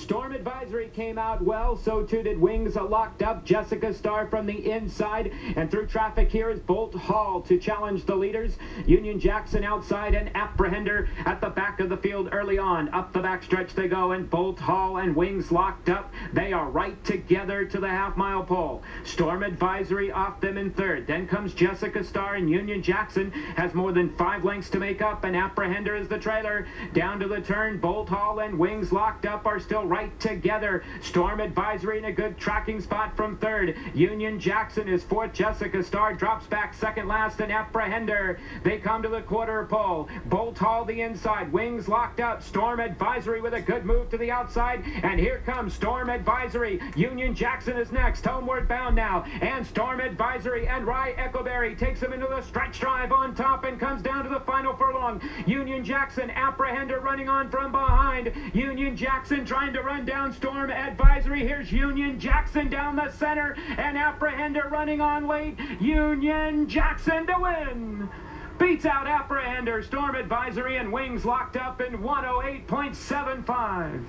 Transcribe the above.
Storm Advisory came out well, so too did Wings locked up. Jessica Star from the inside, and through traffic here is Bolt Hall to challenge the leaders. Union Jackson outside and Apprehender at the back of the field early on. Up the backstretch they go, and Bolt Hall and Wings locked up. They are right together to the half mile pole. Storm Advisory off them in third. Then comes Jessica Star, and Union Jackson has more than five lengths to make up, and Apprehender is the trailer. Down to the turn, Bolt Hall and Wings locked up are still right together. Storm Advisory in a good tracking spot from third. Union Jackson is fourth. Jessica Star drops back second last and Apprehender. They come to the quarter pole. Bolt Hall the inside. Wings locked up. Storm Advisory with a good move to the outside. And here comes Storm Advisory. Union Jackson is next. Homeward bound now. And Storm Advisory and Ry Eikleberry takes him into the stretch drive on top and comes down to the final furlong. Union Jackson, Apprehender running on from behind. Union Jackson trying to run down Storm Advisory. Here's Union Jackson down the center and Apprehender running on late. Union Jackson to win. Beats out Apprehender, Storm Advisory, and Wings locked up in 108.75.